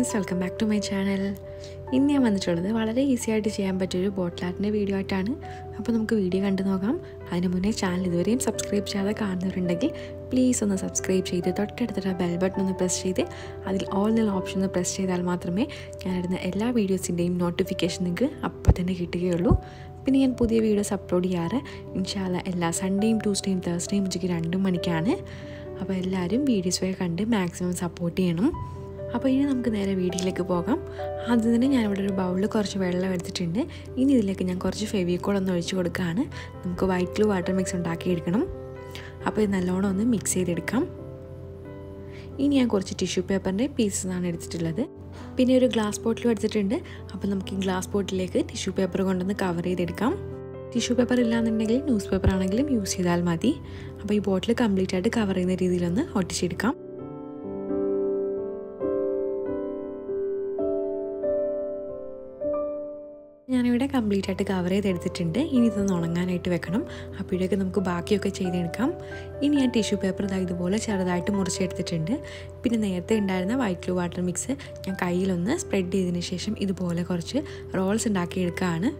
Friends welcome back to my channel ഇന്ന് ഞാൻ വന്നിട്ടുള്ളത് വളരെ ഈസി ആയിട്ട് ചെയ്യാൻ പറ്റിയൊരു ബോട്ടിൽ ആർട്ടിന്റെ വീഡിയോ ആയിട്ടാണ്. അപ്പോൾ നമുക്ക് വീഡിയോ കണ്ടു നോക്കാം. അതിന് മുന്നേ ചാനൽ ഇതുവരെയും സബ്സ്ക്രൈബ് ചെയ്യാതെ കാണുന്നവരുണ്ടെങ്കിൽ പ്ലീസ് ഒന്ന് സബ്സ്ക്രൈബ് ചെയ്ത് തൊട്ടടുത്തിട്ട് ബെൽ ബട്ടൺ ഒന്ന് പ്രസ് ചെയ്ത് അതിൽ ഓൾ എന്നുള്ള ഓപ്ഷൻ ഒന്ന് പ്രസ് ചെയ്താൽ മാത്രമേ ഞാനിടുന്ന എല്ലാ വീഡിയോസിന്റെയും നോട്ടിഫിക്കേഷൻ നിങ്ങൾക്ക് അപ്പോൾ തന്നെ കിട്ടുകയുള്ളൂ. പിന്നെ ഞാൻ പുതിയ വീഡിയോസ് അപ്ലോഡ് ചെയ്യാറ് ഇൻഷാല്ല എല്ലാ സൺഡേയും ട്യൂസ്ഡേയും തേഴ്സ്ഡേയും ഉച്ചയ്ക്ക് രണ്ടും മണിക്കാണ്. അപ്പോൾ എല്ലാവരും വീഡിയോസ് വരെ കണ്ട് മാക്സിമം സപ്പോർട്ട് ചെയ്യണം. അപ്പോൾ ഇനി നമുക്ക് നേരെ വീട്ടിലേക്ക് പോകാം. ആദ്യം തന്നെ ഞാനിവിടെ ഒരു ബൗളിൽ കുറച്ച് വെള്ളം എടുത്തിട്ടുണ്ട്. ഇനി ഇതിലേക്ക് ഞാൻ കുറച്ച് ഫെവിക്കോൾ ഒന്ന് ഒഴിച്ച് കൊടുക്കുകയാണ്. നമുക്ക് വൈറ്റ് ഗ്ലൂ വാട്ടർ മിക്സ് ഉണ്ടാക്കിയെടുക്കണം. അപ്പോൾ ഇത് നല്ലോണം ഒന്ന് മിക്സ് ചെയ്തെടുക്കാം. ഇനി ഞാൻ കുറച്ച് ടിഷ്യൂ പേപ്പറിന്റെ പീസസാണ് എടുത്തിട്ടുള്ളത്. പിന്നെ ഒരു ഗ്ലാസ് ബോട്ടിലും എടുത്തിട്ടുണ്ട്. അപ്പോൾ നമുക്ക് ഈ ഗ്ലാസ് ബോട്ടിലേക്ക് ടിഷ്യൂ പേപ്പർ കൊണ്ടൊന്ന് കവർ ചെയ്തെടുക്കാം. ടിഷ്യൂ പേപ്പർ ഇല്ലാന്നുണ്ടെങ്കിൽ ന്യൂസ് പേപ്പർ ആണെങ്കിലും യൂസ് ചെയ്താൽ മതി. അപ്പോൾ ഈ ബോട്ടിൽ കംപ്ലീറ്റ് ആയിട്ട് കവർ ചെയ്യുന്ന രീതിയിലൊന്ന് ഒട്ടിച്ചെടുക്കാം. കംപ്ലീറ്റ് ആയിട്ട് കവർ ചെയ്തെടുത്തിട്ടുണ്ട്. ഇനി ഇതൊന്ന് ഉണങ്ങാനായിട്ട് വെക്കണം. അപ്പോഴേക്ക് നമുക്ക് ബാക്കിയൊക്കെ ചെയ്തെടുക്കാം. ഇനി ഞാൻ ടിഷ്യൂ പേപ്പർ ഇതാ ഇതുപോലെ ചെറുതായിട്ട് മുറിച്ചെടുത്തിട്ടുണ്ട്. പിന്നെ നേരത്തെ ഉണ്ടായിരുന്ന വൈറ്റ് ഗ്ലൂ വാട്ടർ മിക്സ് ഞാൻ കയ്യിലൊന്ന് സ്പ്രെഡ് ചെയ്തതിന് ശേഷം ഇതുപോലെ കുറച്ച് റോൾസ് ഉണ്ടാക്കിയെടുക്കുകയാണ്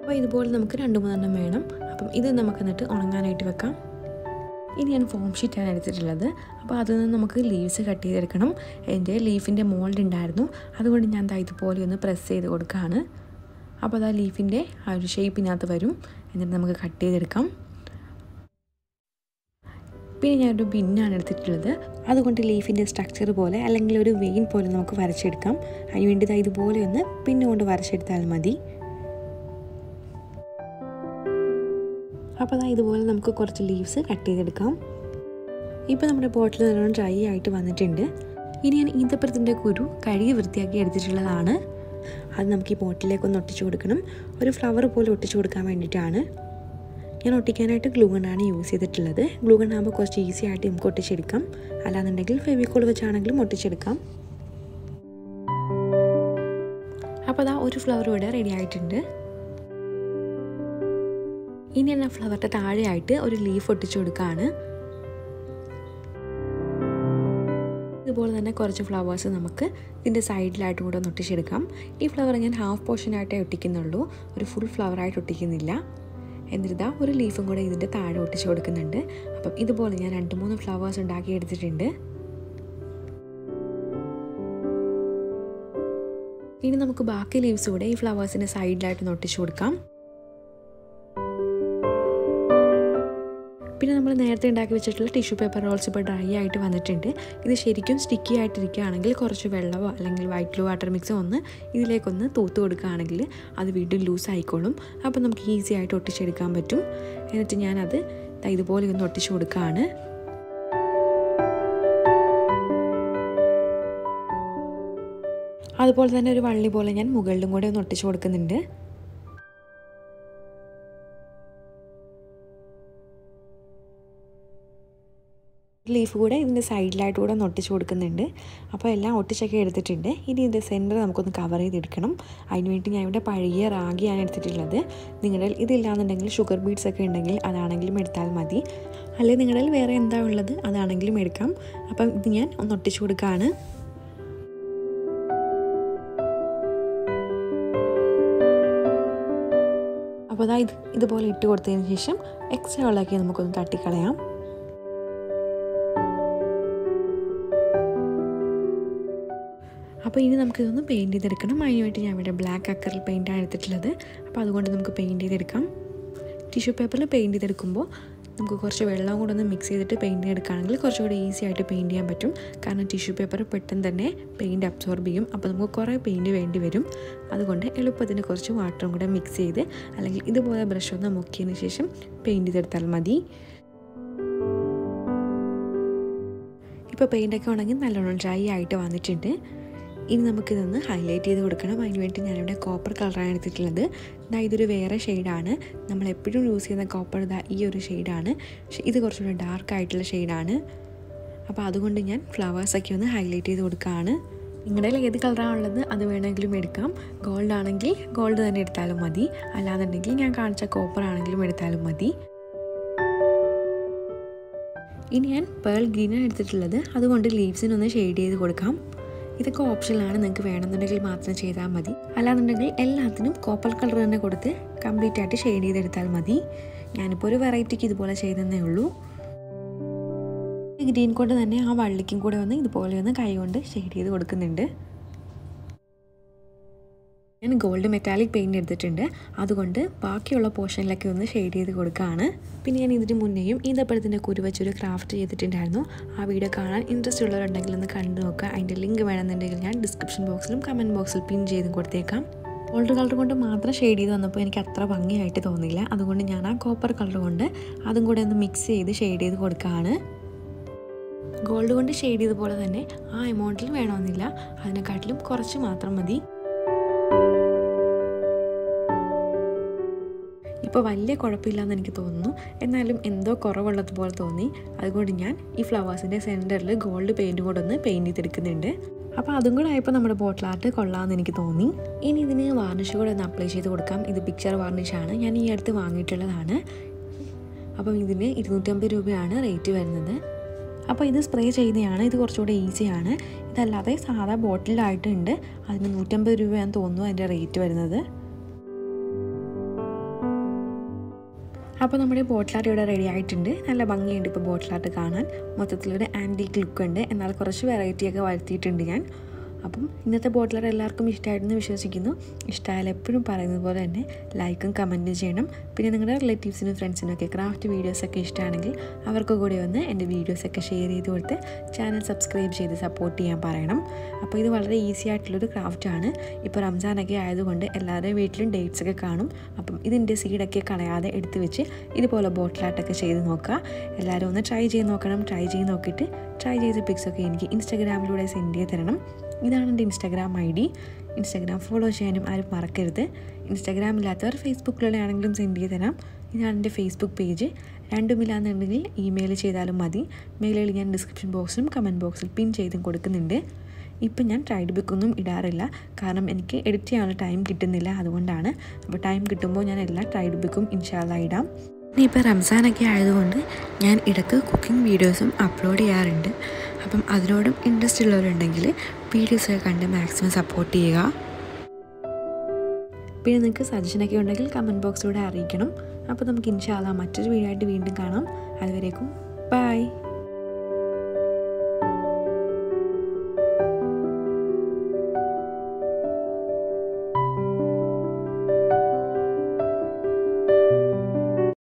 അപ്പോൾ ഇതുപോലെ നമുക്ക് രണ്ട് മൂന്നെണ്ണം വേണം. അപ്പം ഇത് നമുക്ക് എന്നിട്ട് ഉണങ്ങാനായിട്ട് വെക്കാം. ഇനി ഞാൻ ഫോം ഷീറ്റാണ് എടുത്തിട്ടുള്ളത്. അപ്പോൾ അതിൽ നിന്ന് നമുക്ക് ലീവ്സ് കട്ട് ചെയ്തെടുക്കണം. എന്റെ ലീഫിന്റെ മോൾഡ് ഉണ്ടായിരുന്നു. അതുകൊണ്ട് ഞാൻ ഇതുപോലെ ഒന്ന് പ്രസ് ചെയ്ത് കൊടുക്കുകയാണ്. അപ്പോൾ അത് ആ ലീഫിന്റെ ആ ഒരു ഷേപ്പിനകത്ത് വരും. എന്നിട്ട് നമുക്ക് കട്ട് ചെയ്തെടുക്കാം. പിന്നെ ഞാനൊരു ബിന്നാണ് എടുത്തിട്ടുള്ളത്. അതുകൊണ്ട് ലീഫിന്റെ സ്ട്രക്ചർ പോലെ അല്ലെങ്കിൽ ഒരു വെയിൻ പോലെ നമുക്ക് വരച്ചെടുക്കാം. അതിനുവേണ്ടി ഇതാ ഇതുപോലെ ഒന്ന് പിന്നുകൊണ്ട് വരച്ചെടുത്താൽ മതി. അപ്പോൾ അതാ ഇതുപോലെ നമുക്ക് കുറച്ച് ലീവ്സ് കട്ട് ചെയ്തെടുക്കാം. ഇപ്പോൾ നമ്മുടെ ബോട്ടിൽ നല്ലോണം ഡ്രൈ ആയിട്ട് വന്നിട്ടുണ്ട്. ഇനി ഞാൻ ഈന്തപ്പഴത്തിന്റെ കുരു കഴുകി വൃത്തിയാക്കി എടുത്തിട്ടുള്ളതാണ്. അത് നമുക്ക് ഈ ബോട്ടിലേക്ക് ഒന്ന് ഒട്ടിച്ചു കൊടുക്കണം. ഒരു ഫ്ലവർ പോലെ ഒട്ടിച്ചു കൊടുക്കാൻ വേണ്ടിയിട്ടാണ്. ഞാൻ ഒട്ടിക്കാനായിട്ട് ഗ്ലൂഗണ്ണാണ് യൂസ് ചെയ്തിട്ടുള്ളത്. ഗ്ലൂഗൺ ആകുമ്പോൾ കുറച്ച് ഈസി ആയിട്ട് നമുക്ക് ഒട്ടിച്ചെടുക്കാം. അല്ലാന്നുണ്ടെങ്കിൽ ഫെവിക്കോൾ വെച്ചാണെങ്കിലും ഒട്ടിച്ചെടുക്കാം. അപ്പോൾ അതാ ഒരു ഫ്ലവർ ഇവിടെ റെഡി ആയിട്ടുണ്ട്. ഇനി ഞാൻ ഫ്ലവറിന്റെ താഴെയായിട്ട് ഒരു ലീഫ് ഒട്ടിച്ചു കൊടുക്കുകയാണ്. ഇതുപോലെ തന്നെ കുറച്ച് ഫ്ലവേഴ്സ് നമുക്ക് ഇതിന്റെ സൈഡിലായിട്ടും കൂടെ ഒന്ന് ഒട്ടിച്ചെടുക്കാം. ഈ ഫ്ലവർ ഞാൻ ഹാഫ് പോർഷനായിട്ടേ ഒട്ടിക്കുന്നുള്ളൂ. ഒരു ഫുൾ ഫ്ലവറായിട്ട് ഒട്ടിക്കുന്നില്ല. എന്നിരുതാ ഒരു ലീഫും കൂടെ ഇതിന്റെ താഴെ ഒട്ടിച്ചു കൊടുക്കുന്നുണ്ട്. അപ്പം ഇതുപോലെ ഞാൻ രണ്ട് മൂന്ന് ഫ്ലവേഴ്സ് ഉണ്ടാക്കി എടുത്തിട്ടുണ്ട് ഇനി നമുക്ക് ബാക്കി ലീവ്സ് കൂടെ ഈ ഫ്ലവേഴ്സിന്റെ സൈഡിലായിട്ട് ഒട്ടിച്ചു കൊടുക്കാം. പിന്നെ നമ്മൾ നേരത്തെ ഉണ്ടാക്കി വെച്ചിട്ടുള്ള ടിഷ്യൂ പേപ്പർ റോൾസ് ഇപ്പോൾ ഡ്രൈ ആയിട്ട് വന്നിട്ടുണ്ട്. ഇത് ശരിക്കും സ്റ്റിക്കി ആയിട്ടിരിക്കുകയാണെങ്കിൽ കുറച്ച് വെള്ളമോ അല്ലെങ്കിൽ വൈറ്റ് വാട്ടർ മിക്സോ ഒന്ന് ഇതിലേക്കൊന്ന് തൂത്ത് കൊടുക്കുകയാണെങ്കിൽ അത് വീണ്ടും ലൂസ് ആയിക്കോളും. അപ്പോൾ നമുക്ക് ഈസി ആയിട്ട് ഒട്ടിച്ചെടുക്കാൻ പറ്റും. എന്നിട്ട് ഞാനത് ഇതുപോലെ ഒന്ന് ഒട്ടിച്ചു കൊടുക്കുകയാണ്. അതുപോലെ തന്നെ ഒരു വള്ളി പോലെ ഞാൻ മുകളിലും കൂടെ ഒന്ന് ഒട്ടിച്ചു കൊടുക്കുന്നുണ്ട്. ലീഫ് കൂടെ ഇതിന്റെ സൈഡിലായിട്ട് കൂടെ ഒന്ന് ഒട്ടിച്ച് കൊടുക്കുന്നുണ്ട്. അപ്പോൾ എല്ലാം ഒട്ടിച്ചൊക്കെ എടുത്തിട്ടുണ്ട്. ഇനി ഇതിന്റെ സെന്റർ നമുക്കൊന്ന് കവർ ചെയ്തെടുക്കണം. അതിനുവേണ്ടി ഞാൻ ഇവിടെ പഴകിയ റാഗിയാണ് എടുത്തിട്ടുള്ളത്. നിങ്ങളുടെ ഇതില്ലാന്നുണ്ടെങ്കിൽ ഷുഗർ ബീഡ്സ് ഒക്കെ ഉണ്ടെങ്കിൽ അതാണെങ്കിലും എടുത്താൽ മതി. അല്ലെങ്കിൽ നിങ്ങളിൽ വേറെ എന്താ ഉള്ളത്? അതാണെങ്കിലും എടുക്കാം. അപ്പം ഇത് ഞാൻ ഒന്ന് ഒട്ടിച്ചു കൊടുക്കുകയാണ് അപ്പോൾ അതായത് ഇതുപോലെ ഇട്ട് കൊടുത്തതിന് ശേഷം എക്സ്ട്രാ ഉള്ളതൊക്കെ നമുക്കൊന്ന് തട്ടിക്കളയാം. അപ്പോൾ ഇനി നമുക്കിതൊന്ന് പെയിന്റ് ചെയ്തെടുക്കണം. അതിന് വേണ്ടി ഞാൻ ഇവിടെ ബ്ലാക്ക് അക്കറിൽ പെയിന്റാണ് എടുത്തിട്ടുള്ളത്. അപ്പോൾ അതുകൊണ്ട് നമുക്ക് പെയിന്റ് ചെയ്തെടുക്കാം. ടിഷ്യൂ പേപ്പറിൽ പെയിന്റ് ചെയ്തെടുക്കുമ്പോൾ നമുക്ക് കുറച്ച് വെള്ളം കൂടെ ഒന്ന് മിക്സ് ചെയ്തിട്ട് പെയിന്റ് എടുക്കുകയാണെങ്കിൽ കുറച്ചുകൂടി ഈസി ആയിട്ട് പെയിന്റ് ചെയ്യാൻ പറ്റും. കാരണം ടിഷ്യൂ പേപ്പർ പെട്ടെന്ന് തന്നെ പെയിന്റ് അബ്സോർബ് ചെയ്യും. അപ്പോൾ നമുക്ക് കുറേ പെയിന്റ് വേണ്ടി വരും. അതുകൊണ്ട് എളുപ്പത്തിന് കുറച്ച് വാട്ടറും കൂടെ മിക്സ് ചെയ്ത് അല്ലെങ്കിൽ ഇതുപോലെ ബ്രഷ് ഒന്ന് മുക്കിയതിന് ശേഷം പെയിന്റ് ചെയ്തെടുത്താൽ മതി. ഇപ്പോൾ പെയിന്റൊക്കെ ഉണങ്ങി നല്ലോണം ഡ്രൈ ആയിട്ട് വന്നിട്ടുണ്ട്. ഇനി നമുക്കിതൊന്ന് ഹൈലൈറ്റ് ചെയ്ത് കൊടുക്കണം. അതിന് വേണ്ടി ഞാനിവിടെ കോപ്പർ കളറാണ് എടുത്തിട്ടുള്ളത്. ഇതാ ഇതൊരു വേറെ ഷെയ്ഡാണ് നമ്മൾ എപ്പോഴും യൂസ് ചെയ്യുന്ന കോപ്പർ ഇതാ ഈ ഒരു ഷെയ്ഡാണ് ഇത് കുറച്ചുകൂടെ ഡാർക്ക് ആയിട്ടുള്ള ഷെയ്ഡാണ് അപ്പോൾ അതുകൊണ്ട് ഞാൻ ഫ്ലവേഴ്സൊക്കെ ഒന്ന് ഹൈലൈറ്റ് ചെയ്ത് കൊടുക്കുകയാണ് നിങ്ങളുടെ ഏത് കളറാണുള്ളത് അത് വേണമെങ്കിലും എടുക്കാം. ഗോൾഡ് ആണെങ്കിൽ ഗോൾഡ് തന്നെ എടുത്താലും മതി. അല്ലാന്നുണ്ടെങ്കിൽ ഞാൻ കാണിച്ച കോപ്പർ ആണെങ്കിലും എടുത്താലും മതി. ഇനി ഞാൻ പേൾ ഗ്രീനാണ് എടുത്തിട്ടുള്ളത്. അതുകൊണ്ട് ലീവ്സിനൊന്ന് ഷെയ്ഡ് ചെയ്ത് കൊടുക്കാം. ഇതൊക്കെ ഓപ്ഷനിലാണ് നിങ്ങൾക്ക് വേണമെന്നുണ്ടെങ്കിൽ മാത്രം ചെയ്താൽ മതി. അല്ലാന്നുണ്ടെങ്കിൽ എല്ലാത്തിനും കോപ്പൽ കളർ തന്നെ കൊടുത്ത് കംപ്ലീറ്റ് ആയിട്ട് ഷെയ്ഡ് ചെയ്തെടുത്താൽ മതി. ഞാനിപ്പോൾ ഒരു വെറൈറ്റിക്ക് ഇതുപോലെ ചെയ്തെന്നേ ഉള്ളൂ. ഗ്രീൻ കൊണ്ട് തന്നെ ആ വള്ളിക്കും കൂടെ വന്ന് ഇതുപോലെ ഒന്ന് കൈ കൊണ്ട് ഷെയ്ഡ് ചെയ്ത് കൊടുക്കുന്നുണ്ട്. ഞാൻ ഗോൾഡ് മെറ്റാലിക് പെയിന്റ് എടുത്തിട്ടുണ്ട്. അതുകൊണ്ട് ബാക്കിയുള്ള പോർഷനിലൊക്കെ ഒന്ന് ഷെയ്ഡ് ചെയ്ത് കൊടുക്കുകയാണ് പിന്നെ ഞാൻ ഇതിന് മുന്നേയും ഈന്തപ്പഴത്തിന്റെ കുരു വെച്ചൊരു ക്രാഫ്റ്റ് ചെയ്തിട്ടുണ്ടായിരുന്നു. ആ വീഡിയോ കാണാൻ ഇൻട്രസ്റ്റ് ഉള്ളവരുണ്ടെങ്കിൽ ഒന്ന് കണ്ടു നോക്കുക. അതിന്റെ ലിങ്ക് വേണമെന്നുണ്ടെങ്കിൽ ഞാൻ ഡിസ്ക്രിപ്ഷൻ ബോക്സിലും കമന്റ് ബോക്സിൽ പിൻ ചെയ്ത് കൊടുത്തേക്കാം. ഗോൾഡ് കളർ കൊണ്ട് മാത്രം ഷെയ്ഡ് ചെയ്ത് വന്നപ്പോൾ എനിക്ക് അത്ര ഭംഗിയായിട്ട് തോന്നിയില്ല. അതുകൊണ്ട് ഞാൻ ആ കോപ്പർ കളർ കൊണ്ട് അതും കൂടെ ഒന്ന് മിക്സ് ചെയ്ത് ഷെയ്ഡ് ചെയ്ത് കൊടുക്കുകയാണ് ഗോൾഡ് കൊണ്ട് ഷെയ്ഡ് ചെയ്ത പോലെ തന്നെ ആ എമൗണ്ടിൽ വേണമെന്നില്ല. അതിനെക്കാട്ടിലും കുറച്ച് മാത്രം മതി. ഇപ്പോൾ വലിയ കുഴപ്പമില്ലെന്ന് എനിക്ക് തോന്നുന്നു. എന്നാലും എന്തോ കുറവുള്ളതുപോലെ തോന്നി. അതുകൊണ്ട് ഞാൻ ഈ ഫ്ലവേഴ്സിന്റെ സെന്ററിൽ ഗോൾഡ് പെയിന്റ് കൂടെ ഒന്ന് പെയിന്റ് ചെയ്തെടുക്കുന്നുണ്ട്. അപ്പോൾ അതും കൂടെ ആയപ്പോൾ നമ്മുടെ ബോട്ടിൽ ആർട്ട് കൊള്ളാമെന്ന് എനിക്ക് തോന്നി. ഇനി ഇതിന് വാർണിഷ് കൂടെ ഒന്ന് അപ്ലൈ ചെയ്ത് കൊടുക്കാം. ഇത് പിക്ചർ വാർണിഷാണ്. ഞാൻ ഈ അടുത്ത് വാങ്ങിയിട്ടുള്ളതാണ്. അപ്പം ഇതിന് ഇരുന്നൂറ്റമ്പത് രൂപയാണ് റേറ്റ് വരുന്നത്. അപ്പോൾ ഇത് സ്പ്രേ ചെയ്യുന്നതാണ്. ഇത് കുറച്ചുകൂടെ ഈസിയാണ്. ഇതല്ലാതെ സാധാ ബോട്ടിലായിട്ടുണ്ട്. അതിന് നൂറ്റമ്പത് രൂപയാണെന്ന് തോന്നുന്നു അതിന്റെ റേറ്റ് വരുന്നത്. അപ്പോൾ നമ്മുടെ ബോട്ടിലാർട്ട് ഇവിടെ റെഡി ആയിട്ടുണ്ട്. നല്ല ഭംഗിയുണ്ട് ഇപ്പോൾ ബോട്ടിലാർട്ട് കാണാൻ. മൊത്തത്തിലൊരു ആന്റീക്ക് ലുക്ക് ഉണ്ട്. എന്നാൽ കുറച്ച് വെറൈറ്റിയൊക്കെ വരുത്തിയിട്ടുണ്ട് ഞാൻ. അപ്പം ഇന്നത്തെ ബോട്ടിലർ എല്ലാവർക്കും ഇഷ്ടമായിട്ടെന്ന് വിശ്വസിക്കുന്നു. ഇഷ്ടമായാലും എപ്പോഴും പറയുന്നത് പോലെ തന്നെ ലൈക്കും കമന്റും ചെയ്യണം. പിന്നെ നിങ്ങളുടെ റിലേറ്റീവ്സിനും ഫ്രണ്ട്സിനും ഒക്കെ ക്രാഫ്റ്റ് വീഡിയോസൊക്കെ ഇഷ്ടമാണെങ്കിൽ അവർക്ക് കൂടി ഒന്ന് എന്റെ വീഡിയോസൊക്കെ ഷെയർ ചെയ്ത് കൊടുത്ത് ചാനൽ സബ്സ്ക്രൈബ് ചെയ്ത് സപ്പോർട്ട് ചെയ്യാൻ പറയണം. അപ്പോൾ ഇത് വളരെ ഈസി ആയിട്ടുള്ളൊരു ക്രാഫ്റ്റാണ് ഇപ്പോൾ റംസാനൊക്കെ ആയതുകൊണ്ട് എല്ലാവരുടെയും വീട്ടിലും ഡേറ്റ്സ് ഒക്കെ കാണും. അപ്പം ഇതിന്റെ സീഡൊക്കെ കളയാതെ എടുത്ത് വെച്ച് ഇതുപോലെ ബോട്ടിലാട്ടൊക്കെ ചെയ്ത് നോക്കുക. എല്ലാവരും ഒന്ന് ട്രൈ ചെയ്ത് നോക്കണം. ട്രൈ ചെയ്ത് നോക്കിയിട്ട് ട്രൈ ചെയ്ത പിക്സൊക്കെ എനിക്ക് ഇൻസ്റ്റാഗ്രാമിലൂടെ സെൻഡ് ചെയ്ത് തരണം. ഇതാണ് എന്റെ Instagram I D. Instagram follow ചെയ്യാനും ആരും മറക്കരുത്. ഇൻസ്റ്റാഗ്രാം ഇല്ലാത്തവർ ഫേസ്ബുക്കിലൂടെയാണെങ്കിലും സെൻഡ് ചെയ്ത് തരാം. ഇതാണ് എന്റെ ഫേസ്ബുക്ക് പേജ്. രണ്ടുമില്ലാന്നുണ്ടെങ്കിൽ ഇമെയിൽ ചെയ്താലും മതി. മെയിലിൽ ഞാൻ ഡിസ്ക്രിപ്ഷൻ ബോക്സിലും കമന്റ് ബോക്സിൽ പിൻ ചെയ്തും കൊടുക്കുന്നുണ്ട്. ഇപ്പം ഞാൻ ട്രൈഡ് ബുക്കൊന്നും ഇടാറില്ല. കാരണം എനിക്ക് എഡിറ്റ് ചെയ്യാനുള്ള ടൈം കിട്ടുന്നില്ല അതുകൊണ്ടാണ്. അപ്പോൾ ടൈം കിട്ടുമ്പോൾ ഞാൻ എല്ലാ ട്രൈഡ് ബുക്കും ഇൻഷാല്ല ഇടാം. ഇനിയിപ്പോൾ റംസാനൊക്കെ ആയതുകൊണ്ട് ഞാൻ ഇടയ്ക്ക് കുക്കിംഗ് വീഡിയോസും അപ്ലോഡ് ചെയ്യാറുണ്ട്. അപ്പം അതിനോടും ഇൻട്രസ്റ്റ് ഉള്ളവരുണ്ടെങ്കിൽ വീഡിയോസൊക്കെ കണ്ട് മാക്സിമം സപ്പോർട്ട് ചെയ്യുക. പിന്നെ നിങ്ങൾക്ക് സജഷനൊക്കെ ഉണ്ടെങ്കിൽ കമന്റ് ബോക്സിലൂടെ അറിയിക്കണം. അപ്പോൾ നമുക്ക് ഇൻഷാല്ല മറ്റൊരു വീഡിയോ ആയിട്ട് വീണ്ടും കാണാം. അതുവരേക്കും ബൈ